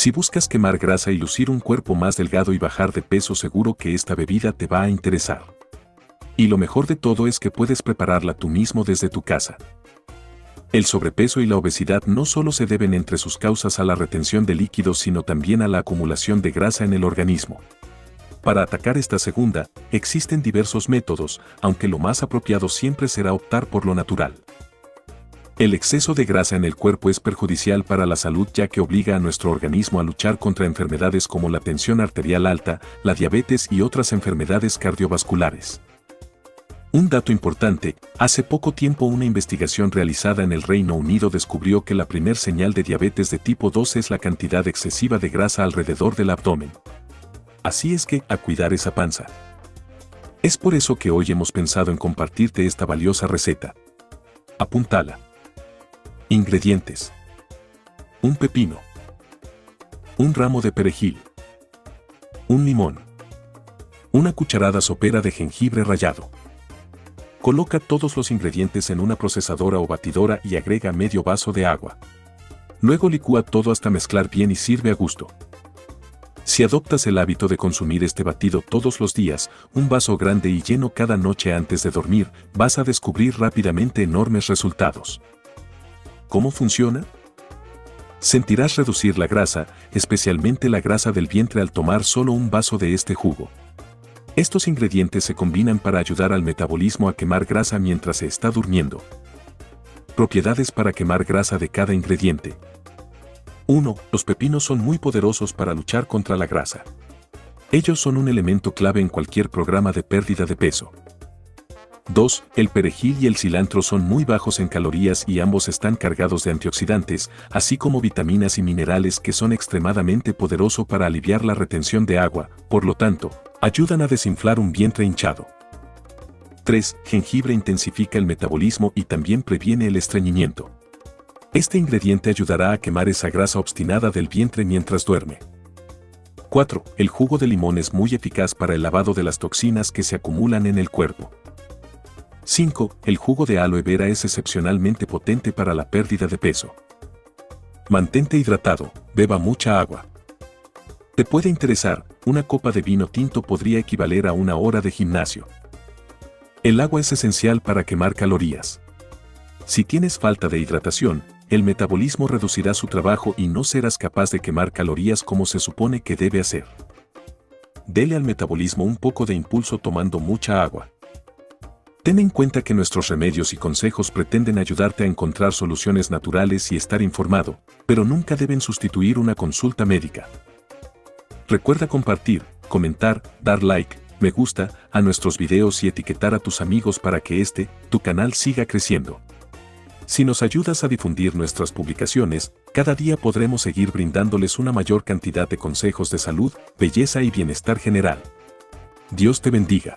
Si buscas quemar grasa y lucir un cuerpo más delgado y bajar de peso seguro que esta bebida te va a interesar. Y lo mejor de todo es que puedes prepararla tú mismo desde tu casa. El sobrepeso y la obesidad no solo se deben entre sus causas a la retención de líquidos sino también a la acumulación de grasa en el organismo. Para atacar esta segunda, existen diversos métodos, aunque lo más apropiado siempre será optar por lo natural. El exceso de grasa en el cuerpo es perjudicial para la salud ya que obliga a nuestro organismo a luchar contra enfermedades como la tensión arterial alta, la diabetes y otras enfermedades cardiovasculares. Un dato importante, hace poco tiempo una investigación realizada en el Reino Unido descubrió que la primer señal de diabetes de tipo 2 es la cantidad excesiva de grasa alrededor del abdomen. Así es que, a cuidar esa panza. Es por eso que hoy hemos pensado en compartirte esta valiosa receta. Apuntala. Ingredientes. Un pepino. Un ramo de perejil. Un limón. Una cucharada sopera de jengibre rallado. Coloca todos los ingredientes en una procesadora o batidora y agrega medio vaso de agua. Luego licúa todo hasta mezclar bien y sirve a gusto. Si adoptas el hábito de consumir este batido todos los días, un vaso grande y lleno cada noche antes de dormir, vas a descubrir rápidamente enormes resultados. ¿Cómo funciona? Sentirás reducir la grasa, especialmente la grasa del vientre al tomar solo un vaso de este jugo. Estos ingredientes se combinan para ayudar al metabolismo a quemar grasa mientras se está durmiendo. Propiedades para quemar grasa de cada ingrediente. 1. Los pepinos son muy poderosos para luchar contra la grasa. Ellos son un elemento clave en cualquier programa de pérdida de peso. 2. El perejil y el cilantro son muy bajos en calorías y ambos están cargados de antioxidantes, así como vitaminas y minerales que son extremadamente poderosos para aliviar la retención de agua, por lo tanto, ayudan a desinflar un vientre hinchado. 3. Jengibre intensifica el metabolismo y también previene el estreñimiento. Este ingrediente ayudará a quemar esa grasa obstinada del vientre mientras duerme. 4. El jugo de limón es muy eficaz para el lavado de las toxinas que se acumulan en el cuerpo. 5. El jugo de aloe vera es excepcionalmente potente para la pérdida de peso. Mantente hidratado, beba mucha agua. Te puede interesar, una copa de vino tinto podría equivaler a una hora de gimnasio. El agua es esencial para quemar calorías. Si tienes falta de hidratación, el metabolismo reducirá su trabajo y no serás capaz de quemar calorías como se supone que debe hacer. Dele al metabolismo un poco de impulso tomando mucha agua. Ten en cuenta que nuestros remedios y consejos pretenden ayudarte a encontrar soluciones naturales y estar informado, pero nunca deben sustituir una consulta médica. Recuerda compartir, comentar, dar like, me gusta a nuestros videos y etiquetar a tus amigos para que este, tu canal siga creciendo. Si nos ayudas a difundir nuestras publicaciones, cada día podremos seguir brindándoles una mayor cantidad de consejos de salud, belleza y bienestar general. Dios te bendiga.